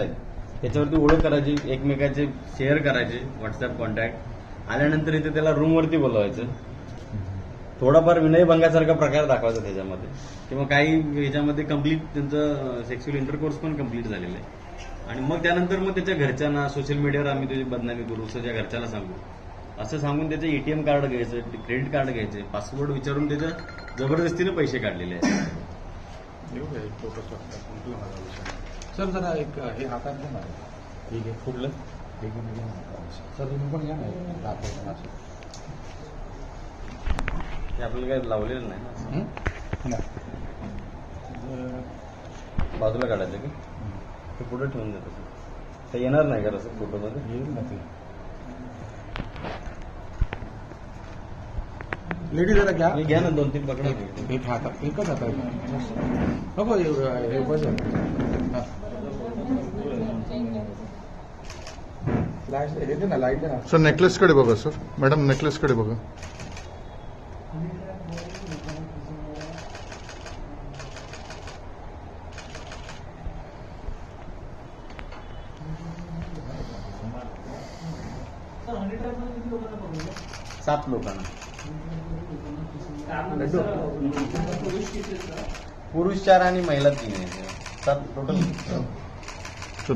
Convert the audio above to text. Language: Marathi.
त्याच्यावरती ओळख करायची एकमेकाचे शेअर करायचे व्हॉट्सअप कॉन्टॅक्ट आल्यानंतर इथे त्याला रूमवरती बोलवायचं. थोडाफार विनयभंगासारखा प्रकार दाखवायचा त्याच्यामध्ये. किंवा काही याच्यामध्ये कंप्लीट त्यांचं सेक्स्युअल इंटरकोर्स पण कंप्लीट झालेलं आहे. आणि मग त्यानंतर मग त्याच्या घरच्यांना सोशल मीडियावर आम्ही तुझी बदनामी करू त्याच्या घरच्यांना सांगू. असं सांगून त्याचे एटीएम कार्ड घ्यायचं क्रेडिट कार्ड घ्यायचे पासवर्ड विचारून त्याच्या जबरदस्तीने पैसे काढलेले आहेत. सर जरा एक हे हातात घ्या ना. ठीक आहे कुठलं हे घेऊन घ्या ना. सर तुम्ही पण घ्या ना. एक दाखवतो असं. ते आपल्याला काही लावलेलं नाही ना. हं? नाही. बाजूला काढायचं की? ते पुढे ठेवून देत. ते येणार नाही का असं फोटोमध्ये? येईल ना ते. लेडी जरा घ्या मी घ्या ना दोन तीन पकडा एक हातात एकच हातात नको एवढं हे बस सर नेकलेसकडे बघा सर मॅडम नेकलेसकडे बघा सात लोकांना पुरुष चार आणि महिला तीन आहे सात टोटल सर